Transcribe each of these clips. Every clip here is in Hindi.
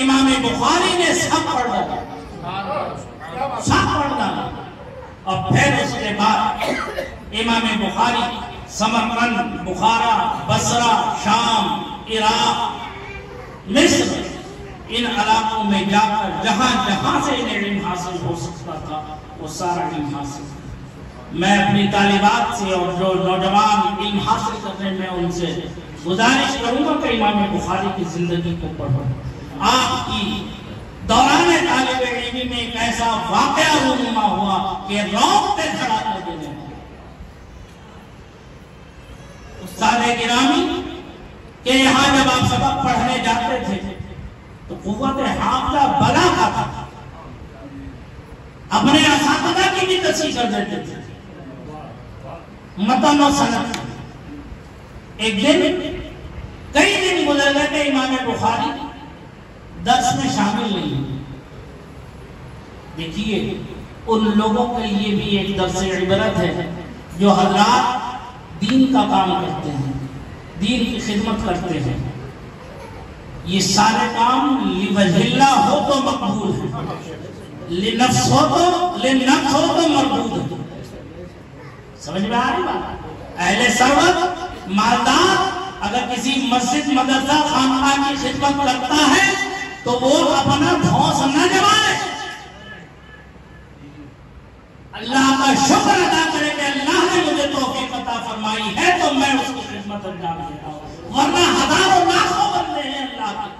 इमाम बुखारी ने सब पढ़ सब पढ़ डाला और फिर उसके बाद इमाम बुखारी समरकंद बुखारा बसरा शाम इराक मिस्र इन इलाकों में जाकर जहाँ जहाँ से इन्हें इल्म हासिल हो सकता था वो सारा इल्म हासिल मैं अपनी तालिबात से और जो नौजवान इल्म हासिल करने में उनसे गुजारिश करूँगा कि इमाम बुखारी की ज़िंदगी को पढ़ो। आपकी दौरान तालिब इल्मी में एक ऐसा वाकया रूनुमा हुआ कि रोकते खड़ा कर देने उस्ताद गिरामी, के यहाँ जब आप सबक पढ़ने जाते थे तो कुत हाफजा बला का था। अपने असादा की भी तस्वीर कर देते थे। मतन और सनत। एक दिन, कई दिन गुजर गए थे इमाम बुखारी। दर्श में शामिल नहीं हुए देखिए, उन लोगों के लिए भी एक दर्स इबरत है जो हजरात दीन का काम करते हैं, दीन की खिदमत करते हैं। ये सारे काम लिवजिल्ला हो तो मकबूल है, लिनफ्स हो तो लिनफ्स हो तो मरबूद है। समझ में आ रही बात? अहले सरवत, मालदार, अगर किसी मस्जिद, मदरसा खानका की खिदमत करता है तो वो अपना धौस न जमाए। अल्लाह का शुक्र अदा करे कि अल्लाह ने मुझे तौफीक अता फरमाई है तो मैं उसकी खिदमत अंजाम दे रहा हूँ। वरना हज़ारों लाखों बंदे हैं अल्लाह के।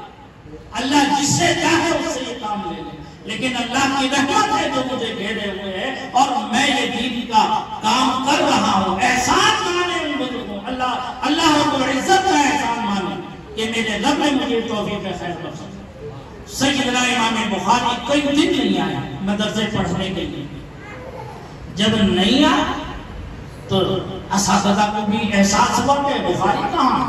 अल्लाह जिससे चाहे उससे ये काम ले ले। लेकिन अल्लाह की रहमत है जो मुझे घेरे हुए है, और मैं ये दीन का काम कर रहा हूँ। एहसान माने उन बुज़ुर्गों, अल्लाह अल्लाह को इज़्ज़त का एहसान माने कि मेरे रब ने मुझे तौफीक खैर बख्शा सैयदना इमाम बुखारी कई दिन नहीं आए मदरसे पढ़ने के लिए। जब नहीं आया तो असादा को भी एहसास हुआ कि बुखारी कहाँ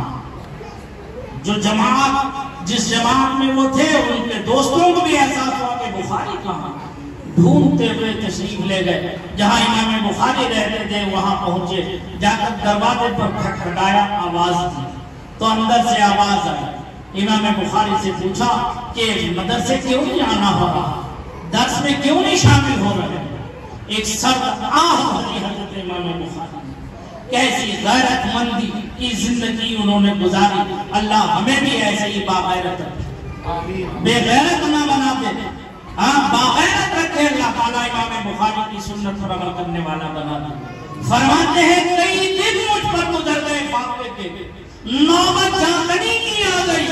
जो जमात, जिस जमात में वो थे, उनके दोस्तों को भी एहसास हुआ कि बुखारी कहाँ ढूंढते हुए तशरीफ़ ले गए। जहाँ इमाम बुखारी रहते थे, वहाँ पहुँचे। जाकर दरवाजे पर खटखटाया आवाज़ दी। तो अंदर से आवाज़ आई। इमाम बुखारी से पूछा कि मदरसे क्यों नहीं आना हो रहा दर्स में क्यों नहीं शामिल हो रहे एक सर्द आह होती हज़रत इमाम बुखारी। कैसी गैरतमंदी की ज़िंदगी उन्होंने गुजारी। अल्लाह हमें भी ऐसे ही बागैरत बेगैरत ना बना दे हाँ बागैरत रखे अल्लाह ताला इमाम बुखारी की सुन्नत पर अमल करने वाला बना। दे फरमाते हैं कई दिन मुझ पर गुजर गए फातवे के। नौबत जागनी की आ गई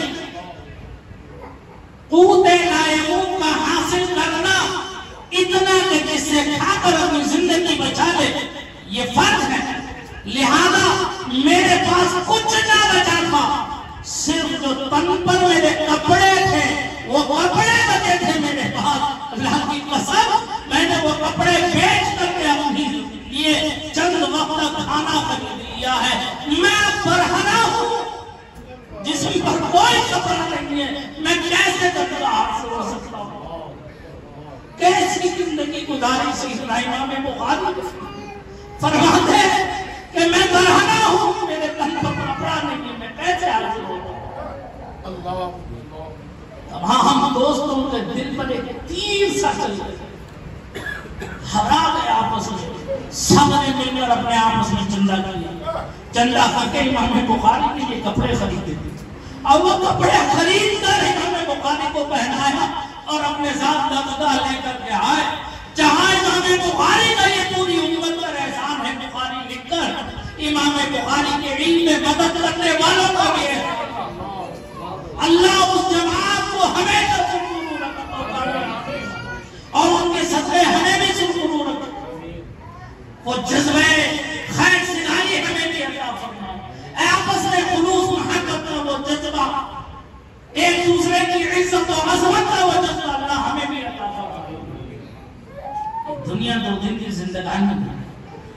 कूते नायमून का हासिल करना इतना कि जिससे खाकर अपनी ज़िंदगी बचा ले, ये फ़र्ज़ है। लिहाजा मेरे पास कुछ ना बचा था, सिर्फ़ जो तन पर मेरे कपड़े थे, वो कपड़े बचे थे मेरे पास। अल्लाह की कसम, मैंने वो कपड़े बेच करके अपनी लिए चंद खाना खरीद लिया है। मैं बरहना हूँ। जिसम पर कोई कपड़ा नहीं है। मैं कैसे तकड़ा हाथ हो सकता हूँ? कैसी ज़िंदगी गुजारी सी इब्राहिम में बुखारी फरमाते हैं कि मैं बरहना हूँ। मेरे तन पर कपड़ा नहीं है। मैं कैसे हाजिर हो अब हाँ दोस्तों के दिल पर एक तीर सा चल गए हरा गए आपस में सबने मिलकर अपने आपस में चंदा किया। चंदा करके इमाम बुखारी के लिए कपड़े खरीदे। और वो कपड़े खरीद कर इमाम बुखारी को पहनाया और अपने साथ दबदा लेकर के आए। जहाँ इमाम बुखारी का ये पूरी उम्मत पर एहसान है, बुखारी लिखकर इमाम बुखारी के इल्म में मदद करने वालों का भी है। अल्लाह उस जमात को हमेशा और उनके सदक़े हमें भी सुरकुरू रखे वो जज्बे, खैर सिनाई हमें भी आपस में खुलूस मोहब्बत का वो जज्बा, एक दूसरे की इज़्ज़त और अजमत का वो जज्बा अल्लाह हमें भी अता दुनिया दो दिन की जिंदगानी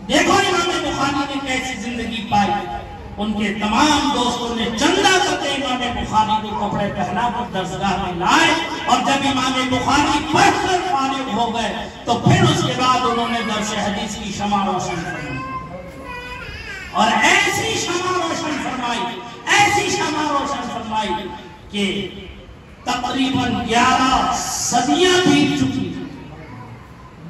देखो इमाम बुखारी ने कैसी ज़िंदगी पाई। उनके तमाम दोस्तों ने चंदा करके इमाम बुखारी को कपड़े पहना कर दरसगाह में लाए। और जब इमाम बुखारी पढ़कर फारिग हो गए तो फिर उसके बाद उन्होंने दर्श हदीस की क्षमा रोशन फरमाई। और ऐसी क्षमा रोशन फरमाई, ऐसी क्षमा रोशन फरमाई कि तकरीबन 11 सदियाँ बीत चुकी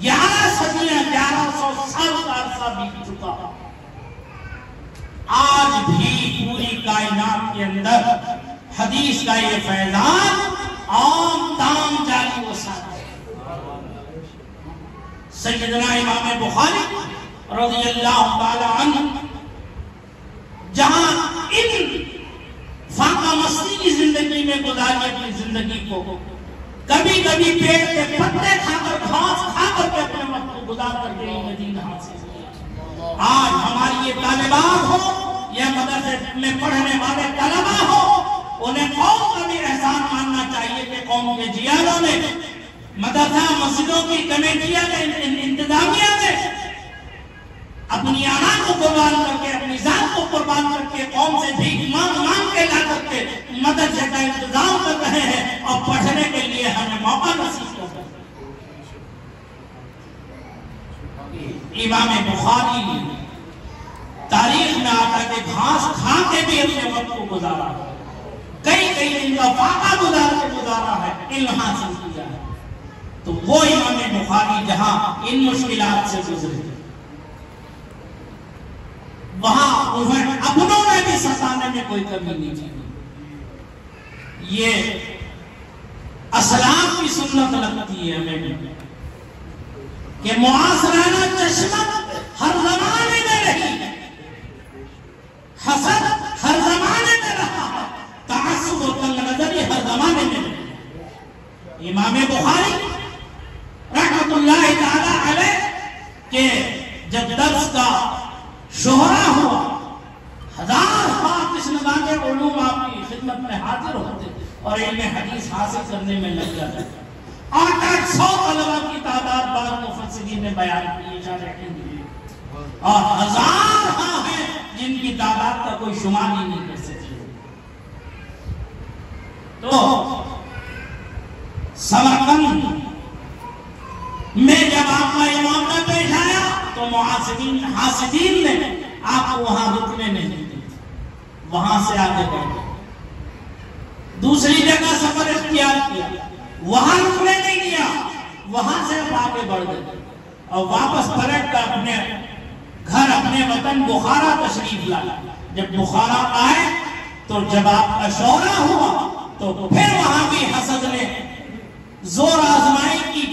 ग्यारह सदियाँ, ग्यारह सौ साल का अरसा बीत चुका। आज भी पूरी कायनात के अंदर हदीस का ये फैजान आम ताम जारी वो सैदना इमाम बुखारी रज़ी अल्लाह जहाँ इन फाका मस्ती की ज़िंदगी में गुजारी अपनी ज़िंदगी को कभी कभी पेड़ के पत्ते खाकर, घास खाकर के अपने वक्त को गुजार करके मदीना हासिल आज हमारी ये तालिबात हो, या मदरसे में पढ़ने वाले तलबा हो, उन्हें कौम का भी एहसान मानना चाहिए कि कौम के जियालों ने मदरसा मस्जिदों की कमेटियाँ ने इंतजामिया ने अपनी आना को कुर्बान करके, अपनी जान को कुर्बान करके, कौम से भीख मांग मांग के ला करके मदरसे का इंतज़ाम कर रहे हैं और पढ़ने के लिए हमें मौका नसीब कर रहे इमाम बुखारी ने तारीख में आता कि घास खा के भी अपने वक्त को गुजारा कई कई दिन का फाका गुजार के गुजारा है, इल्म हासिल किया है। तो वो इमाम बुखारी जहाँ इन मुश्किल से गुजरे वहाँ उन्हें अपनों ने भी सताने में कोई कमी नहीं की ये असलाम की सुन्नत लगती है हमें कि मुआसराना चश्मा हर जमाने में रही हसद हर जमाने में रहा। तासुब और तंग नजरी हर जमाने में रही इमाम बुखारी रहमतुल्लाह ताला अलैह के जब दर्स का शोहरा हुआ, हज़ार हाफिज नदाने उलूम आपकी खिदमत में हाजिर होते और इनमें हदीस हासिल करने में लग जाते। आठ सौ तलबा की तादाद बाद मुफसरी ने बयान की और हज़ार हाँ हैं जिनकी तादाद का कोई शुमार ही नहीं कर सकते। तो समरकंद, में जब आपका इमाम ने पेश आया तो मुहासिदीन हासिदीन ने आपको वहाँ रुकने नहीं वहाँ से आगे बढ़ दूसरी जगह सफ़र इख्तियार किया। वहाँ रुकने नहीं दिया। वहाँ से आप आगे बढ़ गए। और वापस पलट कर अपने घर, अपने वतन बुखारा तशरीफ़ लाया जब बुखारा आए तो जब आपका शौरा हुआ तो फिर वहाँ भी हसद ने ज़ोर आजमाई की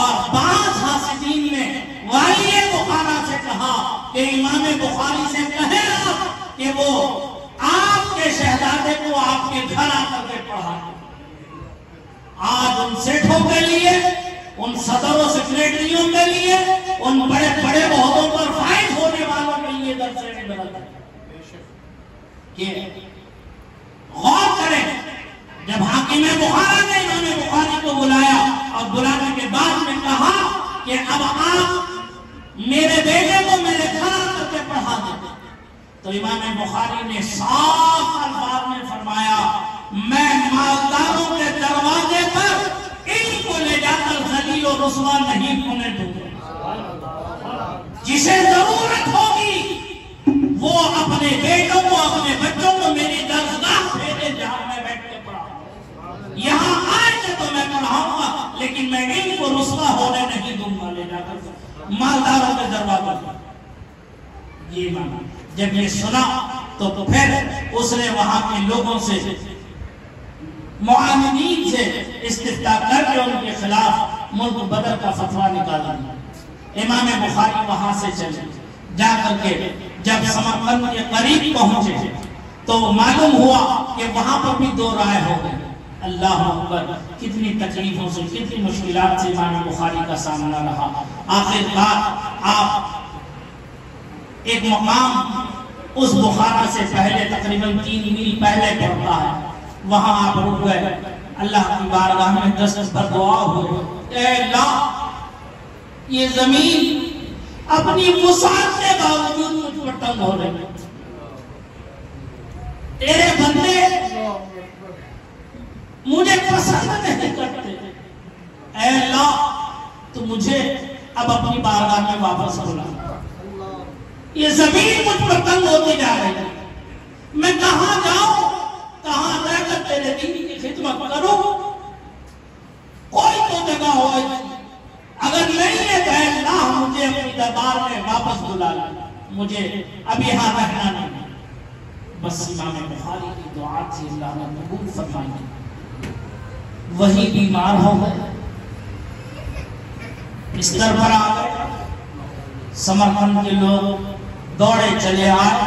और बाज हासिदीन ने वाली बुखारा से कहा कि इमाम बुखारी से कहे आप कि वो आपके शहजादे को आपके घर आकर के पढ़ा आज उन सेठों के लिए, उन सदरों सेक्रेटरियों के लिए, उन बड़े बड़े बहुतों पर फाइज होने वालों के लिए दर्ज कि गौर करें, जब हाकिम बुखारा ने इन्होंने बुखारी को बुलाया, और बुलाने के बाद में कहा कि अब आप मेरे बेटे को मेरे घर करके पढ़ा दे। तो इमाम बुखारी ने साफ़ अल्फाज में फरमाया, मैं मालदारों के दरवाजे पर इनको ले जाकर जलील और रसवा नहीं होने दूँगा जिसे ज़रूरत होगी, वो अपने बेटों को, अपने बच्चों को मेरी दरगाह भेजे जहाँ मैं बैठ के पढ़ा यहाँ आए तो मैं पढ़ाऊँगा, लेकिन मैं इनको रुसवा होने नहीं दूँगा, ले जाकर मालदारों के दरवाजे पर। ये माना, जब ये सुना तो फिर उसने वहाँ के लोगों से मुआमिनीन से इस्तिफ्ता करके उनके खिलाफ मुल्क बदर का फतवा निकाला इमाम बुखारी वहाँ से चले। जा करके जब समरकंद के करीब पहुँचे तो मालूम हुआ कि वहाँ पर भी दो राय हो गए। अल्लाह अकबर, कितनी तकलीफों से, कितनी मुश्किल से इमाम बुखारी का सामना रहा। आखिरकार आप एक मकाम उस बुखारा से पहले, तकरीबन तीन मील पहले पड़ता है। वहाँ आप रुक गए। अल्लाह की बारगाह में दस पर दुआ हुए ये ज़मीन अपनी मुसाद के बावजूद मुझ पर तंग हो रही तेरे बंदे मुझे पसंद नहीं करते। अल्लाह तो मुझे अब अपनी बारगाह में वापस बुला। ये ज़मीन मुझ पर तंग होती जा रही है। मैं कहा जाऊँ कहाँ जाकर तेरे दीन की खिदमत करूँ मुझे अब यहाँ रहना नहीं। बस इमाम बुखारी की दुआ थी, अल्लाह ने कबूल फरमाई। वही बीमार हो गए। बिस्तर पर आ गए। समरकंद के लोग दौड़े चले आए।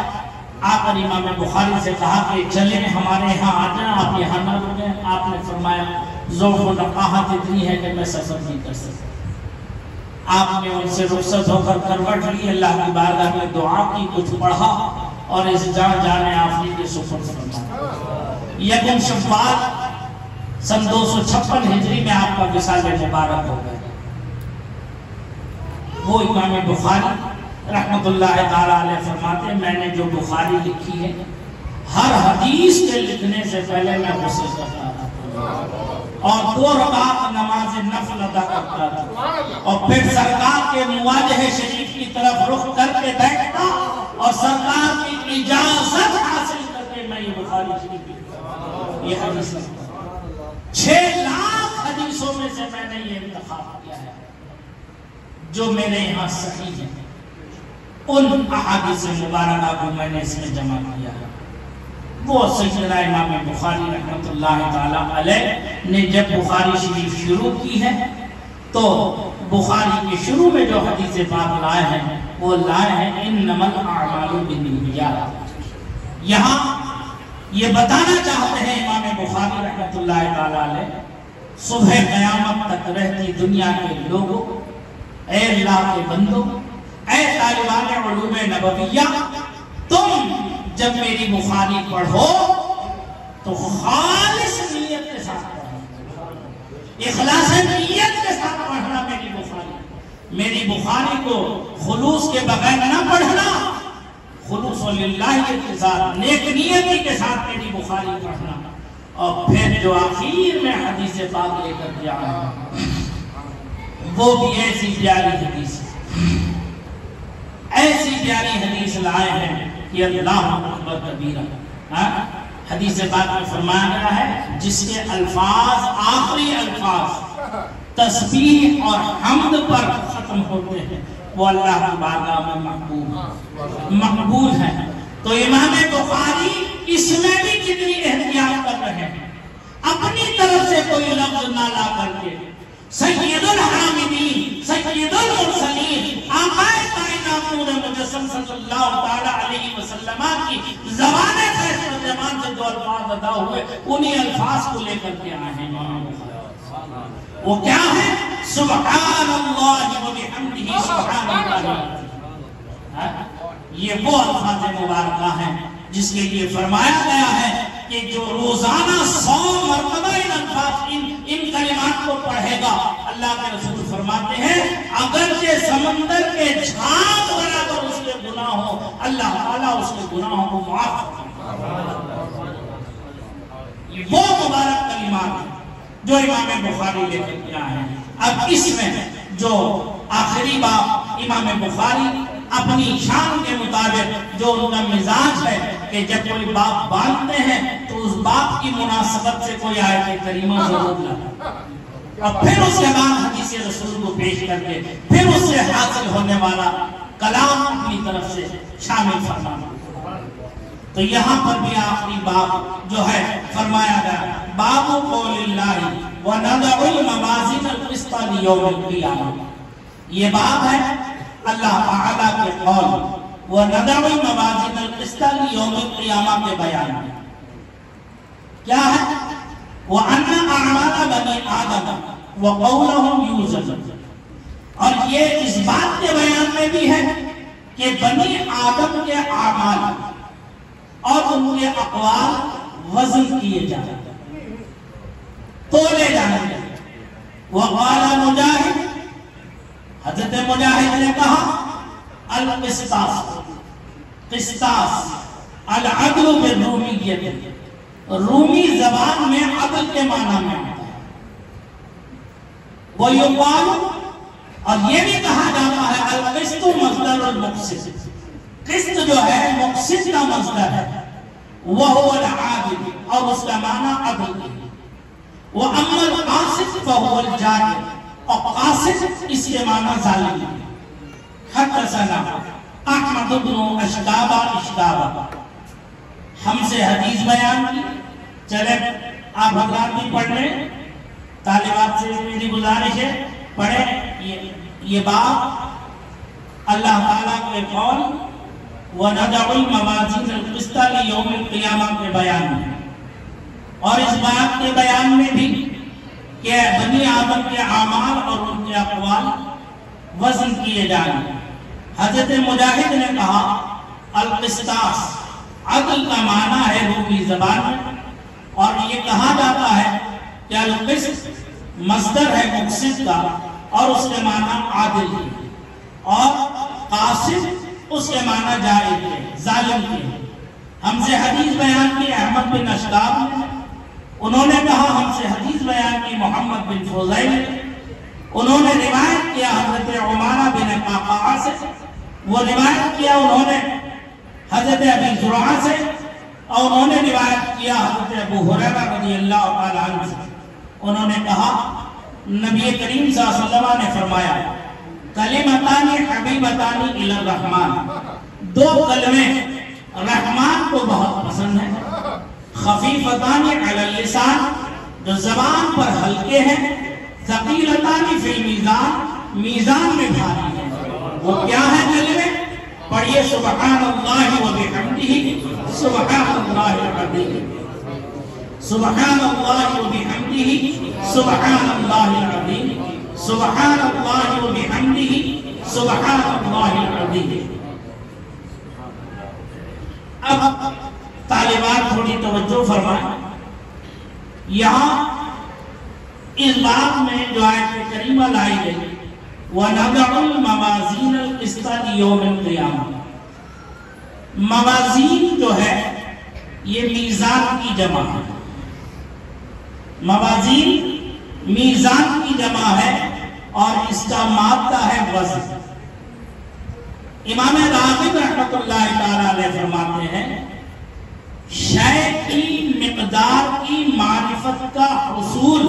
आकर इमाम बुखारी से कहा कि चले, हमारे यहाँ आ जाए, आप यहाँ न रुके। आपने फरमाया जोफ नकाहत इतनी है कि मैं सफ़र नहीं कर सकता। आपने उनसे रुखसत होकर करवट ली, अल्लाह की बारगाह में दुआ की, कुछ पढ़ा और इस जान जाने आफरी के सुफर यकुम शव्वाल सन दो सौ छप्पन हिजरी में आपका विशाल मुबारक हो गया। वो इमाम बुखारी, रहमतुल्लाह ताला फरमाते मैंने जो बुखारी लिखी है, हर हदीस के लिखने से पहले मैं गुस्से करता और दो रकात नमाज़ नफल अदा करता था। और फिर सरकार के मुआजह शरीफ की तरफ़ रुख करके बैठता और सरकार की इजाज़त हासिल करके मैं बुखारी शरीफ ये हदीस छह लाख हदीसों में से मैंने ये इंतखाब किया है, जो मेरे यहाँ सही है। उन अहादीस मुबारक को मैंने इसमें जमा किया। वो सैयदा इमाम बुखारी अलैह ने जब बुखारी शरीफ शुरू की है तो बुखारी के शुरू में जो हदीस पाक लाए हैं, वो लाए हैं इन नमल आमालु बिन्नियात। यहाँ ये बताना चाहते हैं इमाम बुखारी अलैह, सुबह कयामत तक रहती दुनिया के लोगों ए अल्लाह के बंदो ए तालिबान नबविया जब मेरी बुखारी पढ़ो तो खालिस नीयत के साथ इखलास नीयत के साथ पढ़ना मेरी बुखारी। मेरी बुखारी को खुलूस के बगैर ना पढ़ना। खुलूस के साथ नेक नियति के साथ मेरी बुखारी पढ़ना। और फिर जो आखिर में हदीस पाक लेकर के आया वो भी ऐसी प्यारी हदीस। ऐसी प्यारी हदीस लाए हैं कि अल्लाह अकबर कबीरा हाँ? हदीस बात में फरमाया गया है, जिसके अल्फाज आखिरी अल्फाज तस्बीह और हमद पर खत्म होते हैं, वो अल्लाह की बारगाह में मकबूल मकबूल है। तो इमाम बुखारी इसमें भी कितनी एहतियात कर रहे हैं? अपनी तरफ़ से कोई लफ्ज ना ला करके, सैयदुल हामिदीन सैयदुल मुरसलीन आकाए कायनात मुजस्सम सल्लल्लाहु तआला अलैहि वसल्लम की ज़बान फैसल जमान से जो अल्फाज अदा हुए, उन्हीं अल्फाज को लेकर के आए हैं वो क्या है? सुबहानल्लाह व बिहम्दिही सुबहानल्लाह। ये वो अल्फाज मुबारक हैं जिसके लिए फरमाया गया है कि जो रोज़ाना सौ मरतबा इन अल्फाज, इन इन कलिमात को पढ़ेगा अल्लाह के रसूल फरमाते हैं, अगर के समंदर के झाग बराबर उसके गुनाह हो अल्लाह ताला उसके गुनाहों को माफ़ वो मुबारक कलिमात जो इमाम बुखारी लेकर के आए हैं। अब इसमें जो आखिरी बात इमाम बुखारी अपनी शान के मुताबिक जो उनका मिजाज है कि जब कोई बाप बांधते हैं तो उस बाप की मुनासबत से कोई आयत करीमा ज़रूर लाता और फिर उसके बाद हदीस रसूल को पेश करके फिर उससे हासिल होने वाला कलाम अपनी तरफ़ से शामिल फरमाना। तो यहाँ पर भी आखिरी बाप जो है, फरमाया गया, बाबू ये बात है अल्लाह के कौल व नदउल के बयान क्या है? वो अन्ना बनी आदम व और ये इस बात के बयान में भी है कि बनी आदम के आमाल और उनके अकवाल वज़न किए जाए तोले जाएँगे वाला मुजाहिद हज़रत मुजाहिद ने कहा अल किस्तास किस्तास अल अदल में रूमियत रूमी जबान में अदल के माना में। आता है वो युवाल और ये भी कहा जाता है अल किस्तु मजदर और मुक्सिद। किस्त जो है, मुक्सिद का मजदर है। वह आदिल और उसका माना अदल के। वो अमल कासिद फहुवल जाहिल और कासिद इसके माना जालिम। हदसना अहमद इब्न अशकाबा इशकाबा हमसे हदीस बयान की। चले। आप हजरात भी पढ़ रहे तालिबात से मेरी गुजारिश है। पढ़े। ये ये बात अल्लाह ताला के क़ियामह के बयान में। और इस बात के बयान में भी कि बनी आदम के अमाल और उनके अकवाल वज़न किए जाएँगे हज़रत मुजाहिद ने कहा, अल-क़िस्तास, अदल का माना है रूबी जबान में। और ये कहा जाता है कि अल-क़िस्त है मुकसिद का और उसके माना आदिल है। और कासिद उसके माना जायद है, जालिम के हमसे हदीस बयान की अहमद बिन अशकाब ने, उन्होंने कहा, हमसे हदीस बयान की मोहम्मद बिन फुजैल उन्होंने रिवायत किया हज़रत उमारा बिन काका से। वो रिवायत किया उन्होंने हज़रत अबी जुरा से और उन्होंने रिवायत किया, हज़रत अबू हुरैरा रज़ी अल्लाह तआला अन्हु उन्होंने कहा, नबी करीम सल्लल्लाहु ने फरमाया, कलिमतानी हबीबतानी इला रहमान। दो कलमे रहमान को बहुत पसंद है। खफीफतानी अलल लिसान, जो जबान पर हल्के हैं। थकीलतानी फिल मीजान मीजान में भारी है। वो क्या है कलमे? पढ़िए सुबहान अल्लाह व बिहम्दिही सुबहान अल्लाह अज़ीम सुबहान अल्लाह व बिहम्दिही सुबहान अल्लाह अज़ीम सुबहान अल्लाह व बिहम्दिही सुबहान अल्लाह अज़ीम अब तालिबान थोड़ी तवज्जो फरमाए। यहाँ इस बात में जो आयत करीमा लाई गई मवाजीन जो है ये मीज़ान की जमा है मवाजीन मीज़ान की जमा है और इसका मादा है वज़न इमाम ताला अलैह फरमाते हैं शय की मिकदार की मारिफत का असूल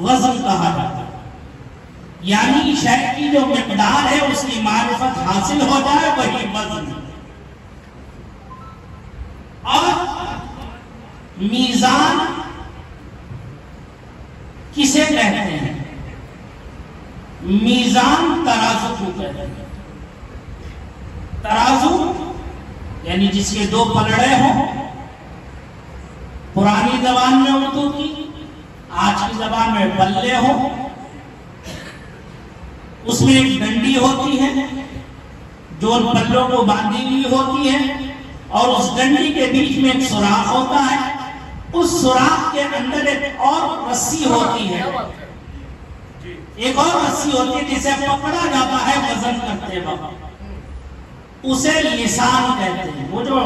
वज़न कहा जाता है यानी शय की जो मिकदार है, उसकी मार्फत हासिल हो जाए वही वज़न और मीजान किसे कहते हैं? मीजान तराजू को कहते हैं। तराजू, यानी जिसके दो पलड़े हों, पुरानी जबान में उर्दू की, आज की जबान में बल्ले हो उसमें एक डंडी होती है, जो उन पल्लों को बांधी हुई होती है, और उस डंडी के बीच में एक सुराख होता है। उस सुराख के अंदर एक और रस्सी होती है। एक और रस्सी होती है जिसे पकड़ा जाता है वज़न करते वक्त। उसे लिसान कहते हैं। वो जो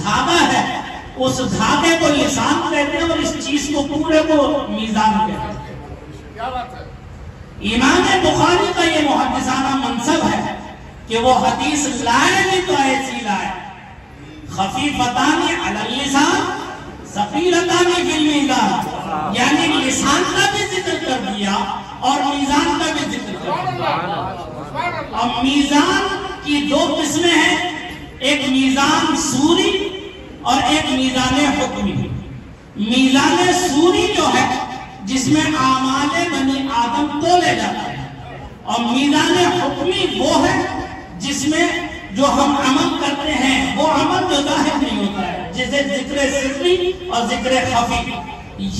धागा है, उस धागे को लिसान कहते हैं और इस चीज़ को पूरे को मीजान कहते हैं। क्या बात है? इमाम बुखारी का ये मुहदसाना मनसब है कि वो हदीस लाए भी तो ऐसी लाए। अलल लिसान, सफीलतानी फिल मीजान। यानी लिसान का भी ज़िक्र कर दिया और मीजान का भी ज़िक्र कर दिया। अब मीजान की दो किस्में हैं, एक मीजान सूरी और एक मीजान हुक्मी। मीजान सूरी जो है जिसमें आमाले बनी आदम तोले जाते हैं। और मीजान हुक्मी वो है जिसमें जो हम अमल करते हैं, वो अमल जो ज़ाहिर नहीं होता है। जैसे ज़िक्र सिर्री और ज़िक्र खफी।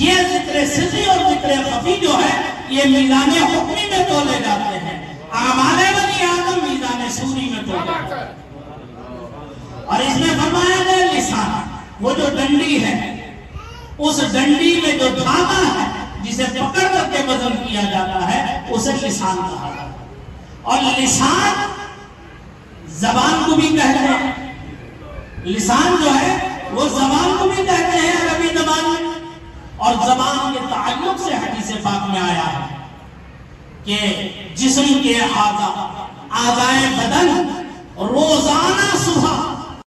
ये ज़िक्र सिर्री और ज़िक्र खफी जो है, ये मीजान हुक्मी में तोले जाते हैं। आमाले बनी आदम मीजान सूरी में तोले है। और इसमें फरमाया गया लिसान, वो जो डंडी है, उस डंडी में जो धागा है जिसे पकड़ करके वज़न किया जाता है, उसे लिसान कहा जाता है। और लिसान जबान को भी कहते हैं। लिसान जो है, वो जबान को भी कहते हैं अरबी जबान। और जबान के ताल्लुक से हदीस पाक में आया है कि जिस्म के आजा आजाए बदन रोज़ाना सुबह